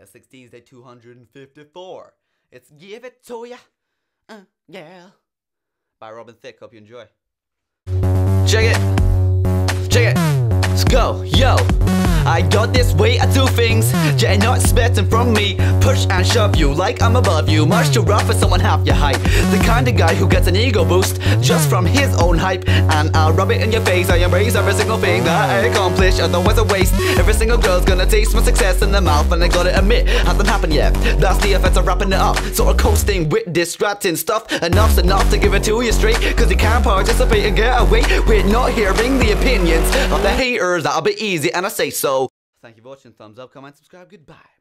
The 16's day 254. It's Give It To Ya. Uh, yeah. By Robin Thicke. Hope you enjoy. Check it. Check it. Let's go. Yo. I got this way I do things You're not expecting from me. Push and shove you like I'm above you. Much too rough for someone half your height. The kind of guy who gets an ego boost Just from his own hype. And I'll rub it in your face. I embrace every single thing that I accomplish. Otherwise a waste. Every single girl's gonna taste my success in the mouth. And I gotta admit, hasn't happened yet. That's the effect of rapping it up. Sort of coasting with distracting stuff. Enough's enough to give it to you straight. Cause you can't participate and get away With not hearing the opinions of the haters. That'll be easy and I say so Thank you for watching, thumbs up, comment, subscribe, goodbye